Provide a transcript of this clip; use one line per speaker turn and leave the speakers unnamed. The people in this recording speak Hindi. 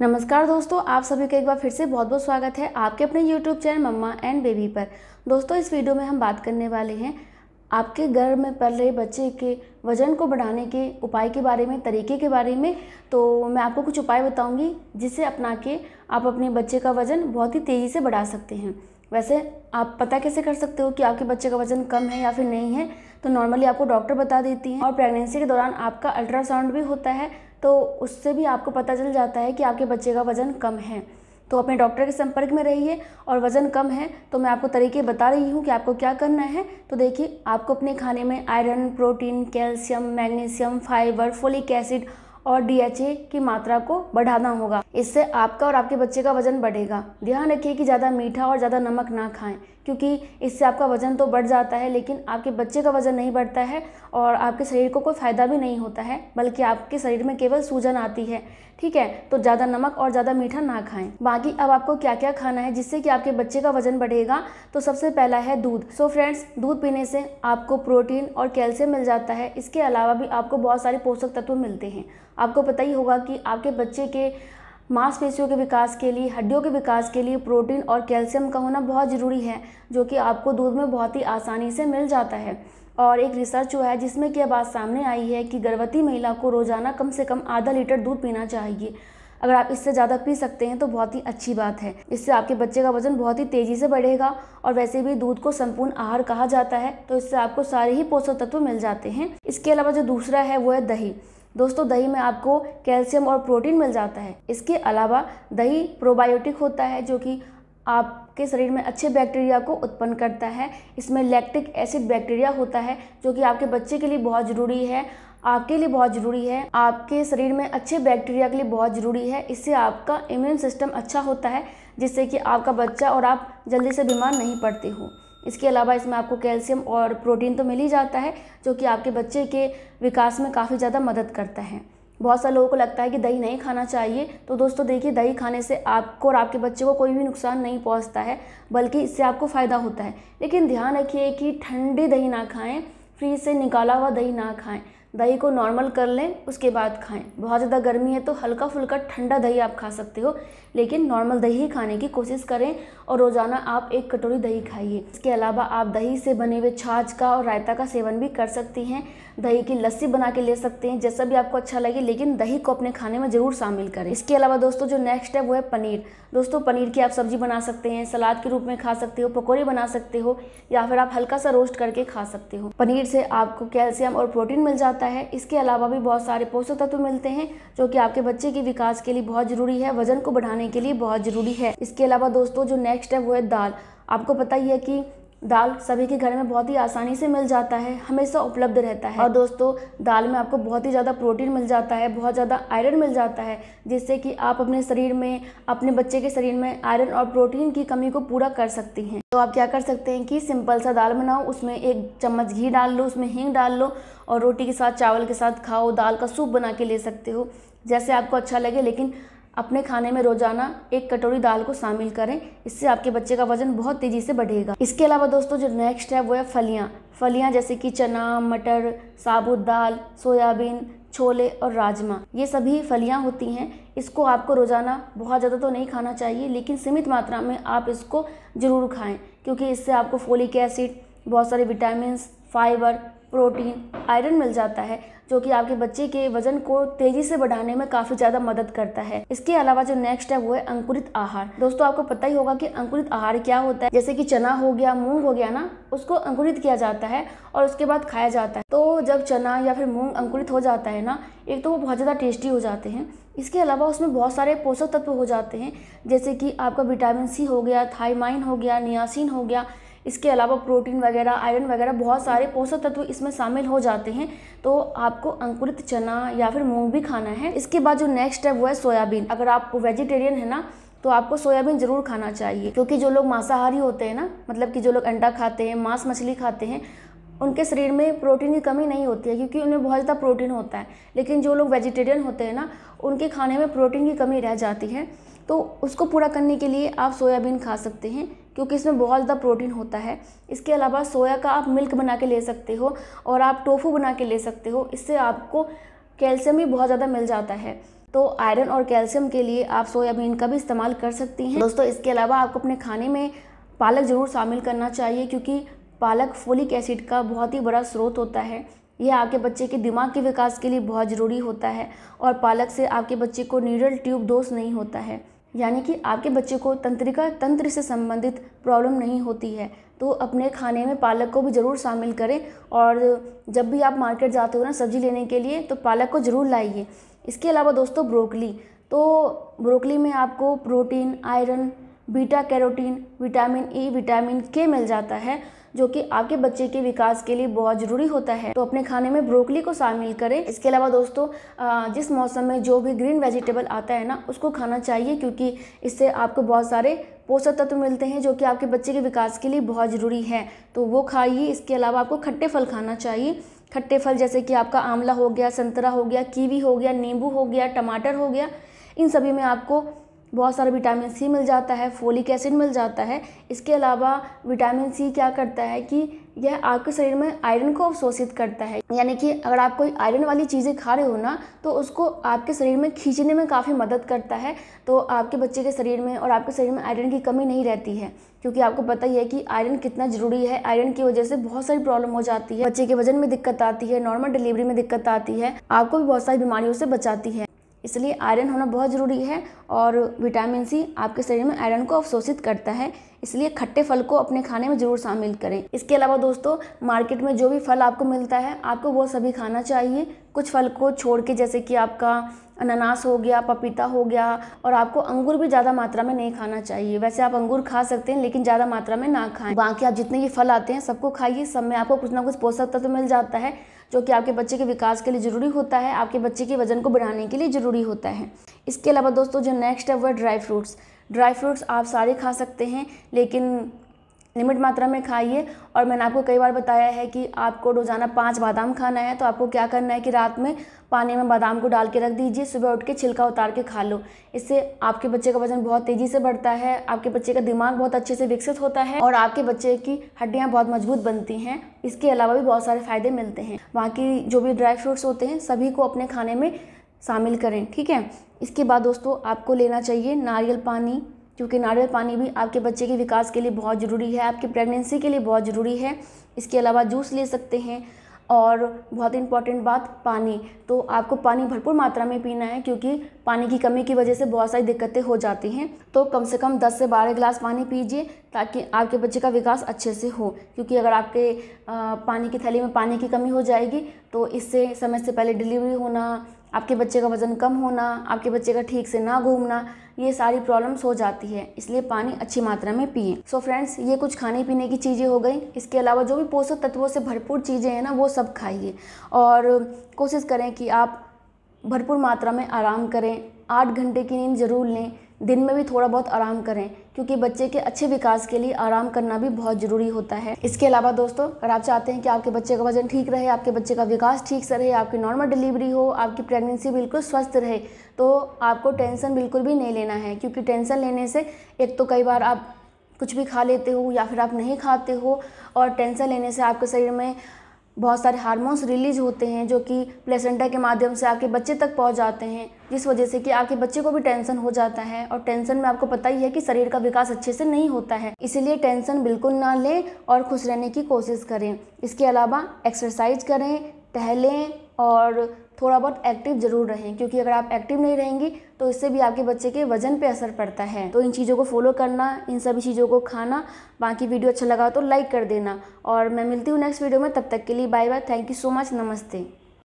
नमस्कार दोस्तों, आप सभी का एक बार फिर से बहुत बहुत स्वागत है आपके अपने YouTube channel mamma and baby पर। दोस्तों, इस वीडियो में हम बात करने वाले हैं आपके घर में पल रहे बच्चे के वज़न को बढ़ाने के उपाय के बारे में, तरीके के बारे में। तो मैं आपको कुछ उपाय बताऊँगी जिसे अपना के आप अपने बच्चे का वज़न बहुत ही तेज़ी से बढ़ा सकते हैं। वैसे आप पता कैसे कर सकते हो कि आपके बच्चे का वज़न कम है या फिर नहीं है? तो नॉर्मली आपको डॉक्टर बता देती हैं और प्रेगनेंसी के दौरान आपका अल्ट्रासाउंड भी होता है। तो उससे भी आपको पता चल जाता है कि आपके बच्चे का वज़न कम है। तो अपने डॉक्टर के संपर्क में रहिए और वज़न कम है तो मैं आपको तरीके बता रही हूँ कि आपको क्या करना है। तो देखिए, आपको अपने खाने में iron, protein, calcium, magnesium, fibre, folic acid और डीएचए की मात्रा को बढ़ाना होगा। इससे आपका और आपके बच्चे का वज़न बढ़ेगा। ध्यान रखिए कि ज़्यादा मीठा और ज़्यादा नमक ना खाएँ। क्योंकि इससे आपका वज़न तो बढ़ जाता है, लेकिन आपके बच्चे का वज़न नहीं बढ़ता है और आपके शरीर को कोई फ़ायदा भी नहीं होता है, बल्कि आपके शरीर में केवल सूजन आती है। ठीक है तो ज़्यादा नमक और ज़्यादा मीठा ना खाएँ। बाकी अब आपको क्या क्या खाना है जिससे कि आपके बच्चे का वज़न बढ़ेगा तो सबसे पहला है दूध। सो फ्रेंड्स दूध पीने से आपको प्रोटीन और कैल्शियम मिल जाता है। इसके अलावा भी आपको बहुत सारे पोषक तत्व मिलते हैं। आपको पता ही होगा कि आपके बच्चे के मांसपेशियों के विकास के लिए, हड्डियों के विकास के लिए प्रोटीन और कैल्शियम का होना बहुत ज़रूरी है, जो कि आपको दूध में बहुत ही आसानी से मिल जाता है। और एक रिसर्च हुआ है जिसमें कि बात सामने आई है कि गर्भवती महिला को रोज़ाना कम से कम आधा लीटर दूध पीना चाहिए। अगर आप इससे ज़्यादा पी सकते हैं तो बहुत ही अच्छी बात है। इससे आपके बच्चे का वज़न बहुत ही तेज़ी से बढ़ेगा और वैसे भी दूध को संपूर्ण आहार कहा जाता है तो इससे आपको सारे ही पोषक तत्व मिल जाते हैं। इसके अलावा जो दूसरा है, वो है दही। दोस्तों, दही में आपको कैल्शियम और प्रोटीन मिल जाता है। इसके अलावा दही प्रोबायोटिक होता है, जो कि आपके शरीर में अच्छे बैक्टीरिया को उत्पन्न करता है। इसमें लैक्टिक एसिड बैक्टीरिया होता है, जो कि आपके बच्चे के लिए बहुत ज़रूरी है, आपके लिए बहुत ज़रूरी है, आपके शरीर में अच्छे बैक्टीरिया के लिए बहुत ज़रूरी है। इससे आपका इम्यून सिस्टम अच्छा होता है, जिससे कि आपका बच्चा और आप जल्दी से बीमार नहीं पड़ते हो। इसके अलावा इसमें आपको कैल्शियम और प्रोटीन तो मिल ही जाता है, जो कि आपके बच्चे के विकास में काफ़ी ज़्यादा मदद करता है। बहुत सारे लोगों को लगता है कि दही नहीं खाना चाहिए तो दोस्तों देखिए, दही खाने से आपको और आपके बच्चे को कोई भी नुकसान नहीं पहुँचता है, बल्कि इससे आपको फ़ायदा होता है। लेकिन ध्यान रखिए कि ठंडी दही ना खाएँ, फ्रीज से निकाला हुआ दही ना खाएँ। दही को नॉर्मल कर लें, उसके बाद खाएँ। बहुत ज़्यादा गर्मी है तो हल्का फुल्का ठंडा दही आप खा सकते हो, लेकिन नॉर्मल दही ही खाने की कोशिश करें और रोज़ाना आप एक कटोरी दही खाइए। इसके अलावा आप दही से बने हुए छाछ का और रायता का सेवन भी कर सकती हैं। दही की लस्सी बना के ले सकते हैं, जैसा भी आपको अच्छा लगे, लेकिन दही को अपने खाने में ज़रूर शामिल करें। इसके अलावा दोस्तों, जो नेक्स्ट है, वो है पनीर। दोस्तों, पनीर की आप सब्ज़ी बना सकते हैं, सलाद के रूप में खा सकते हो, पकौड़े बना सकते हो, या फिर आप हल्का सा रोस्ट करके खा सकते हो। पनीर से आपको कैल्शियम और प्रोटीन मिल जाता है। इसके अलावा भी बहुत सारे पोषक तत्व मिलते हैं, जो कि आपके बच्चे के विकास के लिए बहुत ज़रूरी है, वज़न को बढ़ाने के लिए बहुत ज़रूरी है। इसके अलावा दोस्तों, जो नेक्स्ट है, वो है दाल। आपको पता ही है कि दाल सभी के घर में बहुत ही आसानी से मिल जाता है, हमेशा उपलब्ध रहता है। और दोस्तों, दाल में आपको बहुत ही ज़्यादा प्रोटीन मिल जाता है, बहुत ज़्यादा आयरन मिल जाता है, जिससे कि आप अपने शरीर में, अपने बच्चे के शरीर में आयरन और प्रोटीन की कमी को पूरा कर सकती हैं। तो आप क्या कर सकते हैं कि सिंपल सा दाल बनाओ, उसमें एक चम्मच घी डाल लो, उसमें हींग डाल लो और रोटी के साथ, चावल के साथ खाओ, दाल का सूप बना के ले सकते हो। जैसे आपको अच्छा लगे, लेकिन अपने खाने में रोज़ाना एक कटोरी दाल को शामिल करें। इससे आपके बच्चे का वज़न बहुत तेज़ी से बढ़ेगा। इसके अलावा दोस्तों, जो नेक्स्ट है वो है फलियाँ। फलियाँ जैसे कि चना, मटर, साबुत दाल, सोयाबीन, छोले और राजमा। ये सभी फलियाँ होती हैं। इसको आपको रोज़ाना बहुत ज़्यादा तो नहीं खाना चाहिए, लेकिन सीमित मात्रा में आप इसको ज़रूर खाएँ, क्योंकि इससे आपको फोलिक एसिड बहुत सारे विटामिन फाइबर प्रोटीन आयरन मिल जाता है। जो कि आपके बच्चे के वज़न को तेज़ी से बढ़ाने में काफ़ी ज़्यादा मदद करता है। इसके अलावा जो नेक्स्ट है, वो है अंकुरित आहार। दोस्तों, आपको पता ही होगा कि अंकुरित आहार क्या होता है। जैसे कि चना हो गया, मूंग हो गया ना, उसको अंकुरित किया जाता है और उसके बाद खाया जाता है। तो जब चना या फिर मूंग अंकुरित हो जाता है ना, एक तो वो बहुत ज़्यादा टेस्टी हो जाते हैं। इसके अलावा उसमें बहुत सारे पोषक तत्व हो जाते हैं, जैसे कि आपका विटामिन सी हो गया थाइमाइन हो गया, नियासिन हो गया इसके अलावा प्रोटीन वगैरह, आयरन वगैरह बहुत सारे पोषक तत्व इसमें शामिल हो जाते हैं। तो आपको अंकुरित चना या फिर मूंग भी खाना है। इसके बाद जो नेक्स्ट है वो है सोयाबीन। अगर आप वेजिटेरियन है ना तो आपको सोयाबीन ज़रूर खाना चाहिए। क्योंकि जो लोग मांसाहारी होते हैं ना मतलब कि जो लोग अंडा खाते हैं, मांस मछली खाते हैं, उनके शरीर में प्रोटीन की कमी नहीं होती है, क्योंकि उनमें बहुत ज़्यादा प्रोटीन होता है। लेकिन जो लोग वेजिटेरियन होते हैं ना, उनके खाने में प्रोटीन की कमी रह जाती है। तो उसको पूरा करने के लिए आप सोयाबीन खा सकते हैं। क्योंकि इसमें बहुत ज़्यादा प्रोटीन होता है। इसके अलावा सोया का आप मिल्क बना के ले सकते हो और आप टोफू बना के ले सकते हो। इससे आपको कैल्शियम भी बहुत ज़्यादा मिल जाता है। तो आयरन और कैल्शियम के लिए आप सोयाबीन का भी इस्तेमाल कर सकती हैं। दोस्तों, इसके अलावा आपको अपने खाने में पालक ज़रूर शामिल करना चाहिए क्योंकि पालक फोलिक एसिड का बहुत ही बड़ा स्रोत होता है। यह आपके बच्चे के दिमाग के विकास के लिए बहुत ज़रूरी होता है और पालक से आपके बच्चे को न्यूरल ट्यूब दोष नहीं होता है। यानी कि आपके बच्चे को तंत्रिका, तंत्र से संबंधित प्रॉब्लम नहीं होती है। तो अपने खाने में पालक को भी ज़रूर शामिल करें और जब भी आप मार्केट जाते हो ना सब्ज़ी लेने के लिए तो पालक को ज़रूर लाइए। इसके अलावा दोस्तों ब्रोकली। तो ब्रोकली में आपको protein, iron, beta carotene, vitamin E vitamin K मिल जाता है। जो कि आपके बच्चे के विकास के लिए बहुत ज़रूरी होता है। तो अपने खाने में ब्रोकली को शामिल करें। इसके अलावा दोस्तों जिस मौसम में जो भी ग्रीन वेजिटेबल आता है ना, उसको खाना चाहिए क्योंकि इससे आपको बहुत सारे पोषक तत्व मिलते हैं जो कि आपके बच्चे के विकास के लिए बहुत ज़रूरी है। तो वो खाइए। इसके अलावा आपको खट्टे फल खाना चाहिए। खट्टे फल जैसे कि आपका आंवला हो गया, संतरा हो गया, कीवी हो गया, नींबू हो गया, टमाटर हो गया, इन सभी में आपको बहुत सारा विटामिन सी मिल जाता है, फोलिक एसिड मिल जाता है। इसके अलावा विटामिन सी क्या करता है कि यह आपके शरीर में आयरन को अवशोषित करता है। यानी कि अगर आप कोई आयरन वाली चीज़ें खा रहे हो ना तो उसको आपके शरीर में खींचने में काफ़ी मदद करता है। तो आपके बच्चे के शरीर में और आपके शरीर में आयरन की कमी नहीं रहती है, क्योंकि आपको पता ही है कि आयरन कितना ज़रूरी है। आयरन की वजह से बहुत सारी प्रॉब्लम हो जाती है। बच्चे के वज़न में दिक्कत आती है, नॉर्मल डिलीवरी में दिक्कत आती है, आपको भी बहुत सारी बीमारियों से बचाती है। इसलिए आयरन होना बहुत ज़रूरी है और विटामिन सी आपके शरीर में आयरन को अवशोषित करता है, इसलिए खट्टे फल को अपने खाने में ज़रूर शामिल करें। इसके अलावा दोस्तों, मार्केट में जो भी फल आपको मिलता है, आपको वो सभी खाना चाहिए। कुछ फल को छोड़ के जैसे कि आपका अनानास हो गया, पपीता हो गया और आपको अंगूर भी ज़्यादा मात्रा में नहीं खाना चाहिए। वैसे आप अंगूर खा सकते हैं, लेकिन ज़्यादा मात्रा में ना खाएँ। बाकी आप जितने भी फल आते हैं, सबको खाइए। सब में आपको कुछ ना कुछ पोषक तत्व मिल जाता है, जो कि आपके बच्चे के विकास के लिए ज़रूरी होता है, आपके बच्चे के वज़न को बढ़ाने के लिए ज़रूरी होता है। इसके अलावा दोस्तों, जो नेक्स्ट है वह ड्राई फ्रूट्स ड्राई फ्रूट्स आप सारे खा सकते हैं, लेकिन लिमिट मात्रा में खाइए। और मैंने आपको कई बार बताया है कि आपको रोज़ाना पाँच बादाम खाना है तो आपको क्या करना है कि रात में पानी में बादाम को डाल के रख दीजिए, सुबह उठ के छिलका उतार के खा लो। इससे आपके बच्चे का वज़न बहुत तेज़ी से बढ़ता है, आपके बच्चे का दिमाग बहुत अच्छे से विकसित होता है और आपके बच्चे की हड्डियाँ बहुत मज़बूत बनती हैं। इसके अलावा भी बहुत सारे फ़ायदे मिलते हैं। बाकी जो भी ड्राई फ्रूट्स होते हैं, सभी को अपने खाने में शामिल करें, ठीक है? इसके बाद दोस्तों, आपको लेना चाहिए नारियल पानी क्योंकि नारियल पानी भी आपके बच्चे के विकास के लिए बहुत ज़रूरी है, आपकी प्रेगनेंसी के लिए बहुत ज़रूरी है। इसके अलावा जूस ले सकते हैं और बहुत इंपॉर्टेंट बात, पानी। तो आपको पानी भरपूर मात्रा में पीना है क्योंकि पानी की कमी की वजह से बहुत सारी दिक्कतें हो जाती हैं। तो कम से कम 10 से 12 गिलास पानी पीजिए ताकि आपके बच्चे का विकास अच्छे से हो। क्योंकि अगर आपके पानी की थैली में पानी की कमी हो जाएगी तो इससे समय से पहले डिलीवरी होना आपके बच्चे का वज़न कम होना, आपके बच्चे का ठीक से ना घूमना, ये सारी प्रॉब्लम्स हो जाती है। इसलिए पानी अच्छी मात्रा में पिए। सो फ्रेंड्स ये कुछ खाने पीने की चीज़ें हो गई। इसके अलावा जो भी पोषक तत्वों से भरपूर चीज़ें हैं ना, वो सब खाइए। और कोशिश करें कि आप भरपूर मात्रा में आराम करें। आठ घंटे की नींद ज़रूर लें। दिन में भी थोड़ा बहुत आराम करें। क्योंकि बच्चे के अच्छे विकास के लिए आराम करना भी बहुत ज़रूरी होता है। इसके अलावा दोस्तों, अगर आप चाहते हैं कि आपके बच्चे का वज़न ठीक रहे, आपके बच्चे का विकास ठीक से रहे, आपकी नॉर्मल डिलीवरी हो, आपकी प्रेगनेंसी बिल्कुल स्वस्थ रहे तो आपको टेंशन बिल्कुल भी नहीं लेना है। क्योंकि टेंशन लेने से एक तो कई बार आप कुछ भी खा लेते हो या फिर आप नहीं खाते हो, और टेंशन लेने से आपके शरीर में बहुत सारे हार्मोन्स रिलीज़ होते हैं जो कि प्लेसेंटा के माध्यम से आपके बच्चे तक पहुँच जाते हैं, जिस वजह से कि आपके बच्चे को भी टेंशन हो जाता है और टेंशन में आपको पता ही है कि शरीर का विकास अच्छे से नहीं होता है। इसीलिए टेंशन बिल्कुल ना लें और खुश रहने की कोशिश करें। इसके अलावा एक्सरसाइज करें, टहलें और थोड़ा बहुत एक्टिव ज़रूर रहें, क्योंकि अगर आप एक्टिव नहीं रहेंगी तो इससे भी आपके बच्चे के वज़न पे असर पड़ता है। तो इन चीज़ों को फॉलो करना, इन सभी चीज़ों को खाना, बाकी वीडियो अच्छा लगा तो लाइक कर देना। और मैं मिलती हूँ नेक्स्ट वीडियो में, तब तक के लिए bye bye thank you so much नमस्ते।